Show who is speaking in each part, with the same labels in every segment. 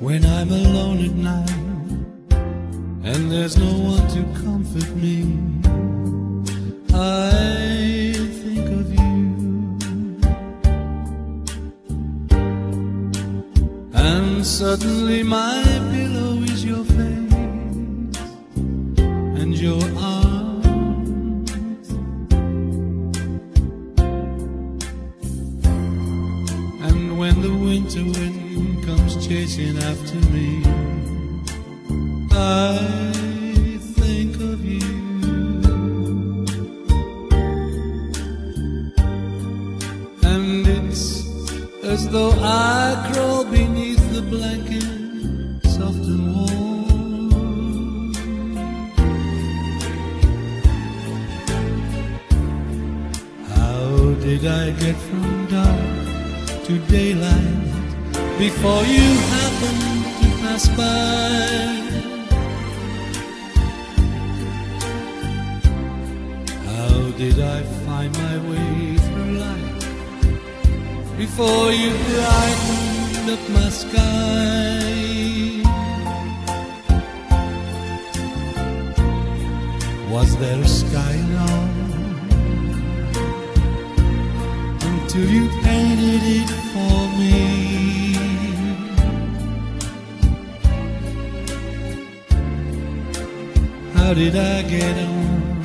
Speaker 1: when I'm alone at night and there's no one to comfort me. I think of you, and suddenly my pillow is your face and your arms. And when the winter wind chasing after me, I think of you. And it's as though I crawl beneath the blanket, soft and warm. How did I get from dark to daylight before you happened to pass by? How did I find my way through life before you brightened up my sky? Was there a sky all until you painted it for How did I get on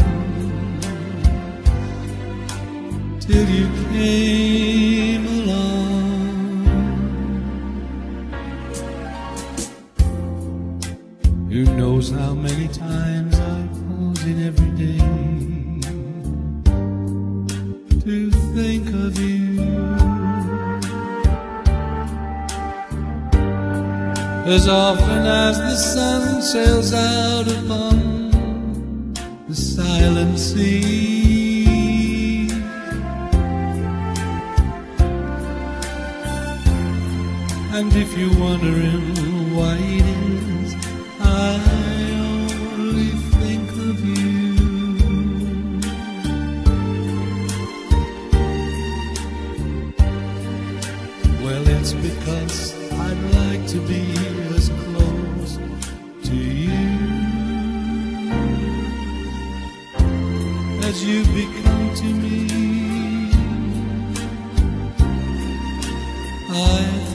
Speaker 1: till you came along? Who knows how many times I pause in every day to think of you. As often as the sun sails out upon the silent sea. And if you're wondering why it is I only think of you, well, it's because you to me. I